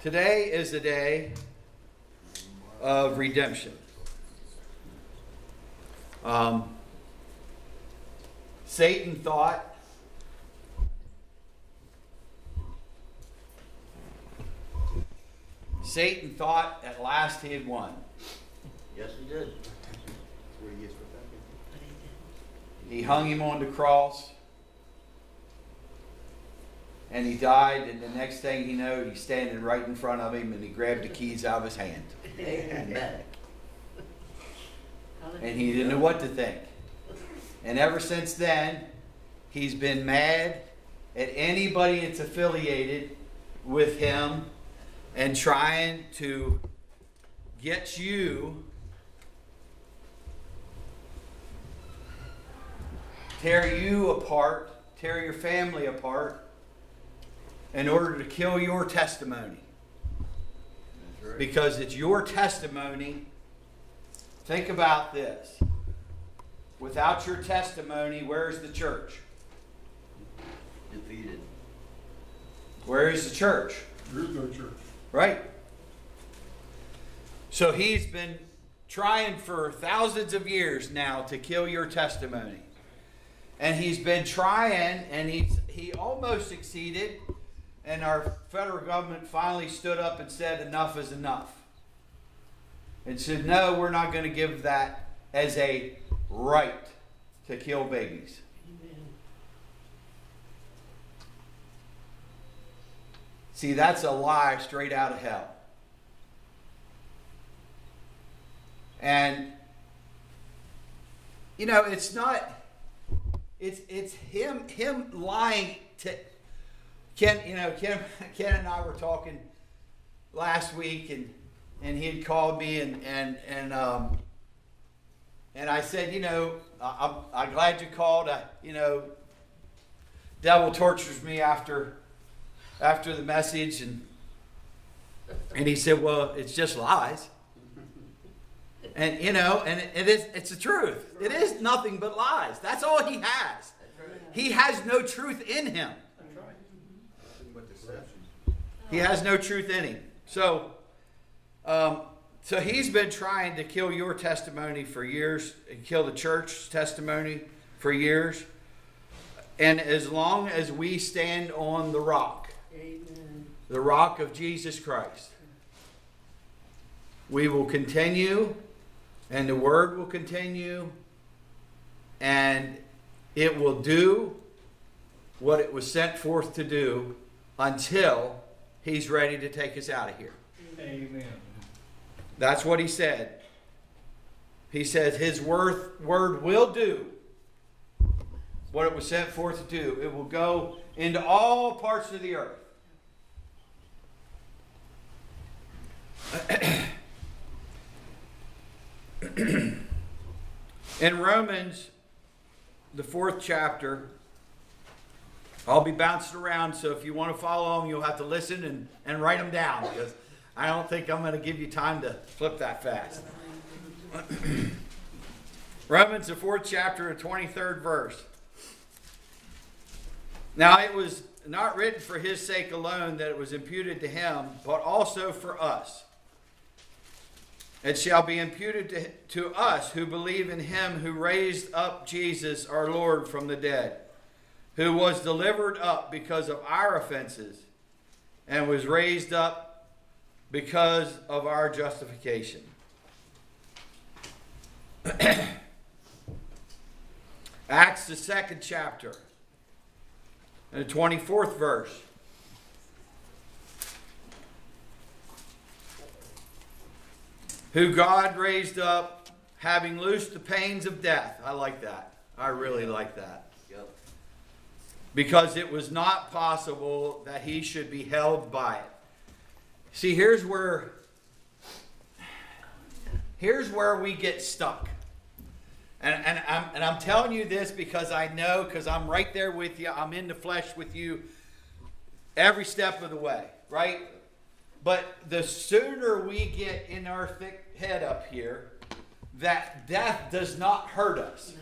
Today is the day of redemption. Um, Satan thought Satan thought at last he had won. Yes, he did. He hung him on the cross. And he died, and the next thing he know, he's standing right in front of him, and he grabbed the keys out of his hand. Amen. And he didn't know what to think. And ever since then, he's been mad at anybody that's affiliated with him and trying to get you tear you apart, tear your family apart in order to kill your testimony. Because it's your testimony. Think about this. Without your testimony, where's the church? Defeated. Where is the church? There's no church. Right? So he's been trying for thousands of years now to kill your testimony. And he's been trying, and he's, he almost succeeded. And our federal government finally stood up and said, enough is enough. And said, no, we're not going to give that as a right to kill babies. See, that's a lie straight out of hell. And you know, it's not it's it's him him lying to Ken, you know, Ken Ken and I were talking last week and and he had called me and and and um and I said, you know, I'm, I'm glad you called. I, you know, devil tortures me after after the message and and he said well it's just lies. And you know and it, it is it's the truth. It is nothing but lies. That's all he has. He has no truth in him he has no truth in him so um, so he's been trying to kill your testimony for years and kill the church's testimony for years and as long as we stand on the rock the rock of Jesus Christ. We will continue, and the word will continue, and it will do what it was sent forth to do until he's ready to take us out of here. Amen. That's what he said. He says his word, word will do what it was sent forth to do. It will go into all parts of the earth. In Romans, the fourth chapter, I'll be bouncing around, so if you want to follow along, you'll have to listen and, and write them down because I don't think I'm going to give you time to flip that fast. Romans, the fourth chapter, the 23rd verse. Now it was not written for his sake alone that it was imputed to him, but also for us it shall be imputed to, to us who believe in him who raised up Jesus our Lord from the dead, who was delivered up because of our offenses and was raised up because of our justification. Acts, the second chapter, and the 24th verse. who God raised up, having loosed the pains of death. I like that. I really like that. Yep. Because it was not possible that he should be held by it. See, here's where here's where we get stuck. And, and, I'm, and I'm telling you this because I know, because I'm right there with you. I'm in the flesh with you every step of the way, right? But the sooner we get in our thick head up here, that death does not hurt us.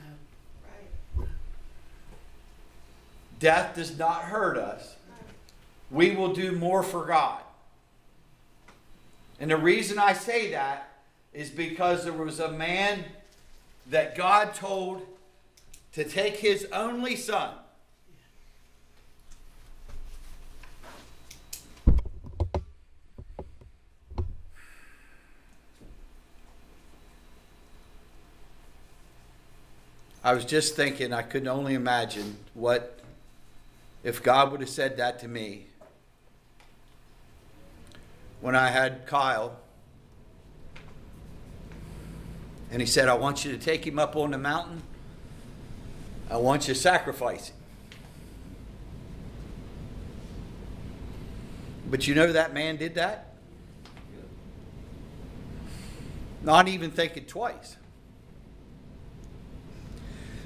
Death does not hurt us. We will do more for God. And the reason I say that is because there was a man that God told to take his only son. I was just thinking, I could only imagine what if God would have said that to me when I had Kyle. And he said, I want you to take him up on the mountain. I want you to sacrifice him. But you know that man did that? Not even thinking twice.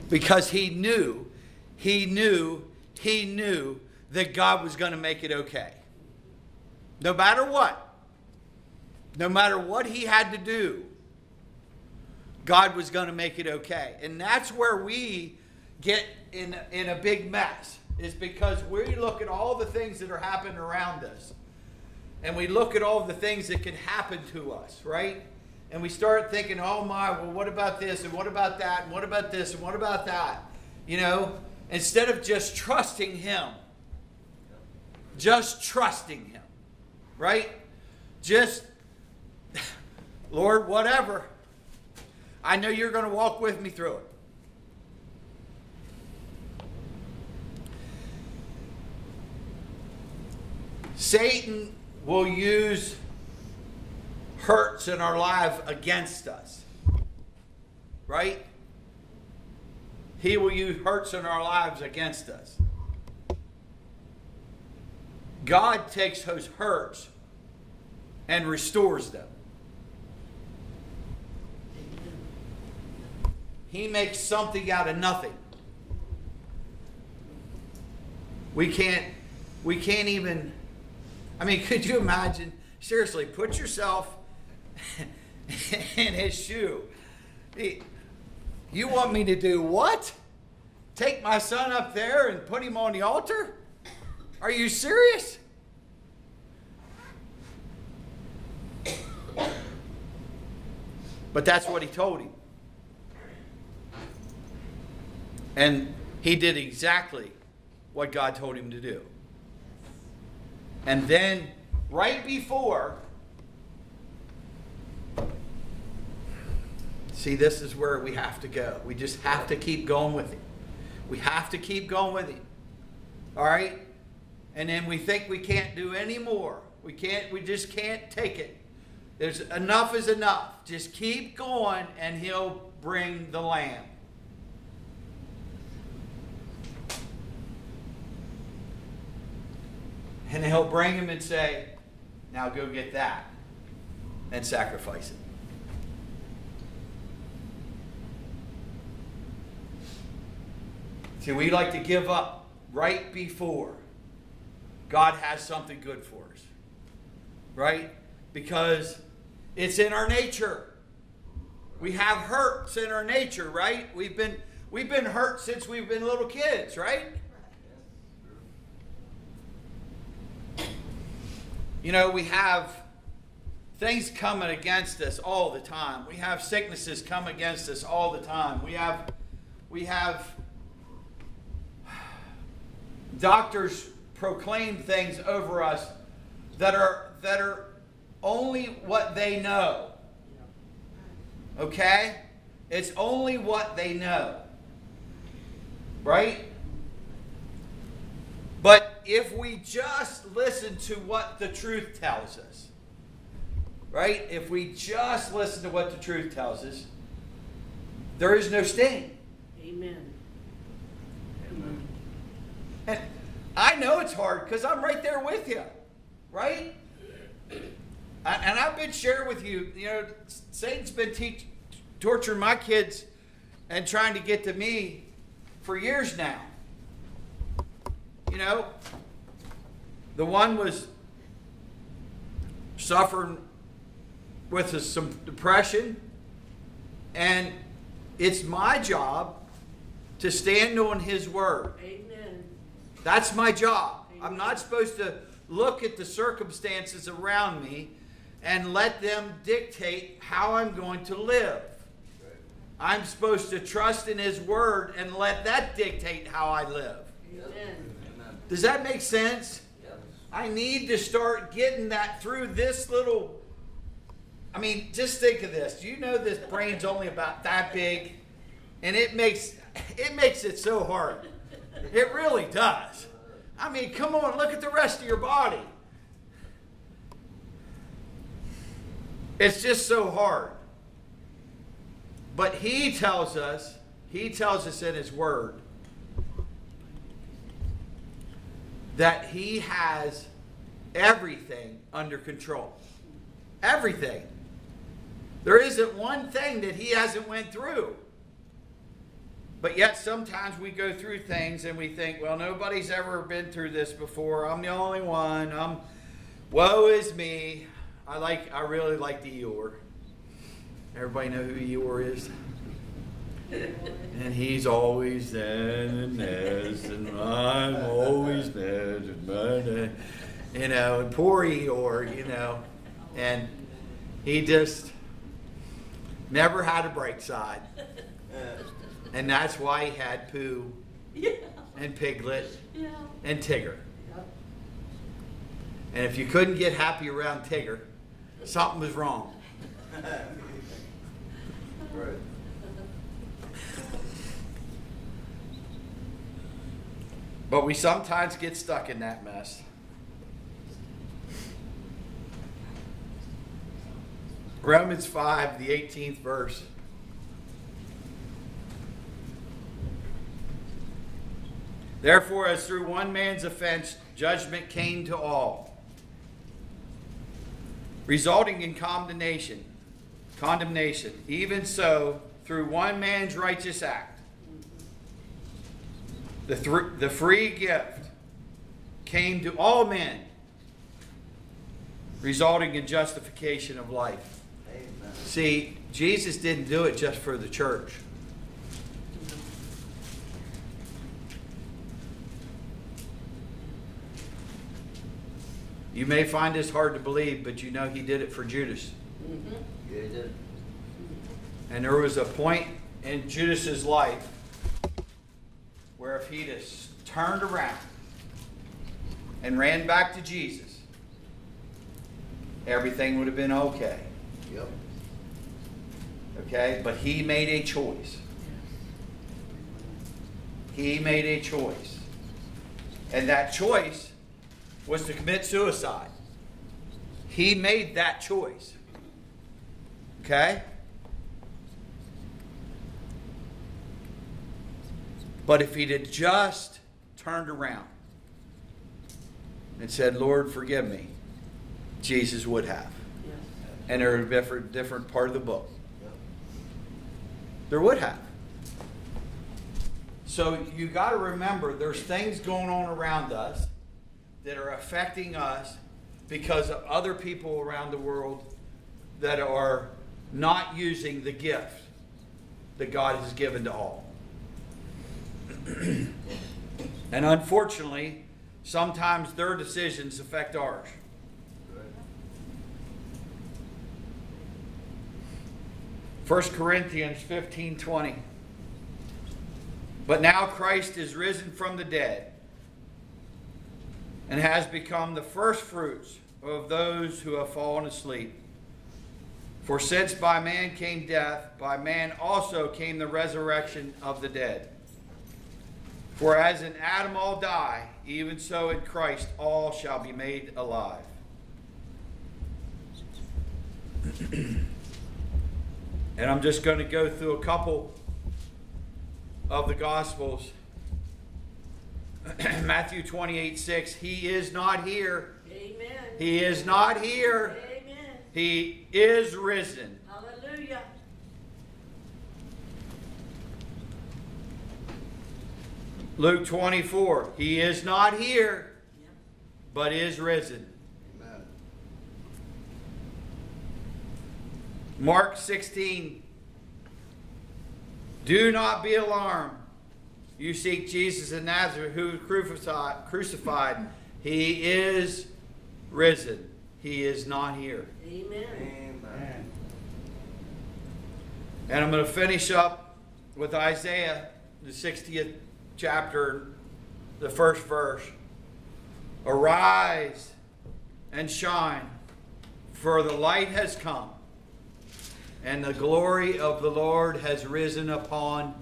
Because he knew, he knew, he knew that God was going to make it okay. No matter what, no matter what he had to do, God was going to make it okay. And that's where we get in, in a big mess, is because we look at all the things that are happening around us. And we look at all the things that can happen to us, right? And we start thinking, oh my, well, what about this? And what about that? And what about this? And what about that? You know, instead of just trusting Him, just trusting Him, right? Just, Lord, whatever. I know you're going to walk with me through it. Satan will use hurts in our life against us. Right? He will use hurts in our lives against us. God takes those hurts and restores them. He makes something out of nothing. We can't we can't even I mean, could you imagine? Seriously, put yourself in his shoe. You want me to do what? Take my son up there and put him on the altar? Are you serious? But that's what he told him. And he did exactly what God told him to do. And then, right before, see, this is where we have to go. We just have to keep going with him. We have to keep going with him. All right? And then we think we can't do any more. We can't, we just can't take it. There's enough is enough. Just keep going and he'll bring the lamb. And he'll bring him and say, Now go get that and sacrifice it. See, we like to give up right before God has something good for us. Right? Because it's in our nature. We have hurts in our nature, right? We've been we've been hurt since we've been little kids, right? You know, we have things coming against us all the time. We have sicknesses come against us all the time. We have we have doctors proclaim things over us that are that are only what they know. Okay? It's only what they know. Right? But if we just listen to what the truth tells us, right? If we just listen to what the truth tells us, there is no. Amen. Amen. And I know it's hard because I'm right there with you, right? And I've been sharing with you, you know, Satan's been teach, torturing my kids and trying to get to me for years now. You know, the one was suffering with some depression, and it's my job to stand on His word. Amen. That's my job. I'm not supposed to look at the circumstances around me and let them dictate how I'm going to live. I'm supposed to trust in His Word and let that dictate how I live. Amen. Does that make sense? I need to start getting that through this little. I mean, just think of this. Do you know this brain's only about that big? And it makes it makes it so hard. It really does. I mean, come on, look at the rest of your body. It's just so hard. But he tells us, he tells us in his word that he has everything under control. Everything. There isn't one thing that he hasn't went through. But yet sometimes we go through things and we think, well, nobody's ever been through this before. I'm the only one. I'm woe is me. I like I really like the Eeyore. Everybody know who Eeyore is? And he's always then and this, and I'm always there, and you know, and poor Eeyore, you know, and he just never had a break side, and that's why he had Pooh Yeah. and Piglet Yeah. and Tigger. And if you couldn't get happy around Tigger, something was wrong. Right. But we sometimes get stuck in that mess. Romans 5, the 18th verse. Therefore, as through one man's offense, judgment came to all, resulting in condemnation. Condemnation. Even so, through one man's righteous act, the, thr the free gift came to all men, resulting in justification of life. Amen. See, Jesus didn't do it just for the church. You may find this hard to believe, but you know he did it for Judas. Mhm. Yeah, he did. And there was a point in Judas's life where if he'd have turned around and ran back to Jesus, everything would have been okay. Yep. Okay? But he made a choice. He made a choice. And that choice was to commit suicide. He made that choice. Okay? But if he'd have just turned around and said, Lord, forgive me, Jesus would have. Yes. And there would be a different, part of the book. There would have. So you got to remember there's things going on around us affecting us because of other people around the world that are not using the gift that God has given to all. and unfortunately, sometimes their decisions affect ours. 1 Corinthians 15 20. But now Christ is risen from the dead and has become the firstfruits of those who have fallen asleep. For since by man came death, by man also came the resurrection of the dead. For as in Adam all die, even so in Christ all shall be made alive. And I'm just going to go through a couple of the Gospels. Matthew 28 6, He is not here. Amen. He is not here. Amen. He is risen. Hallelujah. Luke 24, He is not here, but is risen. Amen. Mark 16, Do not be alarmed. You seek Jesus of Nazareth, who was crucified. crucified. He is risen. he is not here. Amen. Amen. And I'm going to finish up with Isaiah, the 60th chapter, the first verse. Arise and shine, for the light has come, and the glory of the Lord has risen upon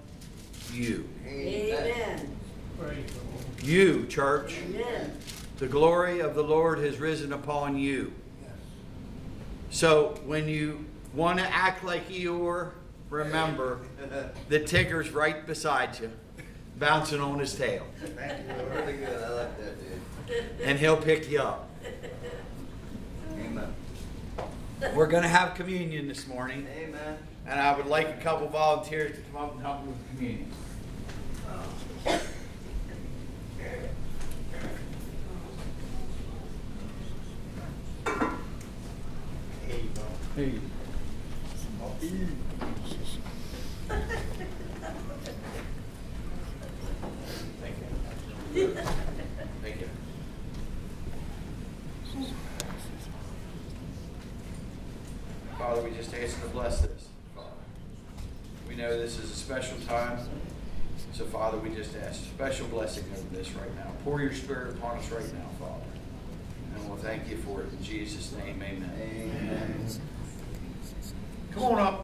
you. Amen. You, church. Amen. The glory of the Lord has risen upon you. Yes. So when you want to act like Eeyore, remember the tigger's right beside you, bouncing on his tail, Thank you, Really good. I like that, dude. and he'll pick you up. Amen. We're going to have communion this morning, Amen. and I would like a couple volunteers to come up and help me with communion. Hey. Father, we just ask you to bless this. Father. We know this is a special time. So, Father, we just ask a special blessing over this right now. Pour your spirit upon us right now, Father. And we'll thank you for it in Jesus' name. Amen. Amen. Come on up.